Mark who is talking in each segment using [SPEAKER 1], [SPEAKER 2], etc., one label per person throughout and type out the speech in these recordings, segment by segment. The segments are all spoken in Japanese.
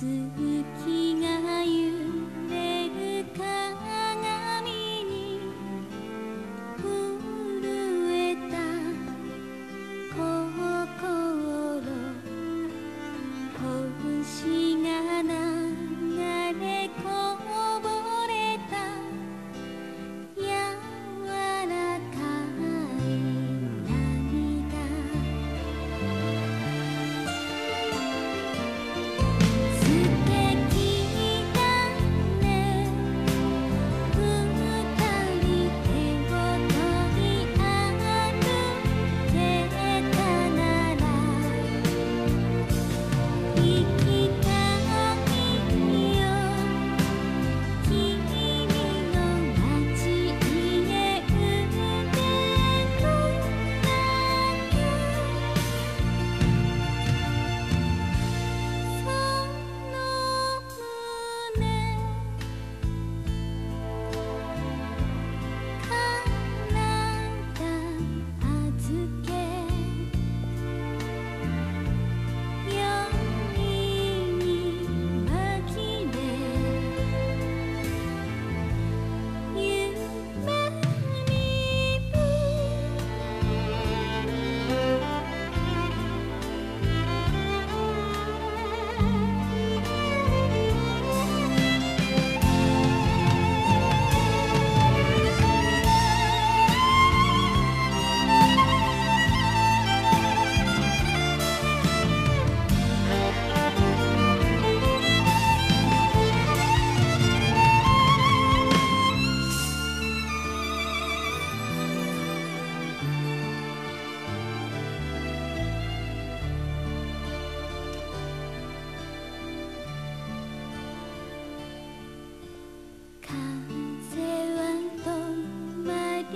[SPEAKER 1] 好き。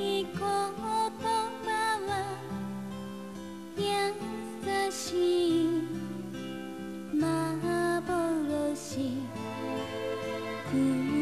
[SPEAKER 1] 幻幻幻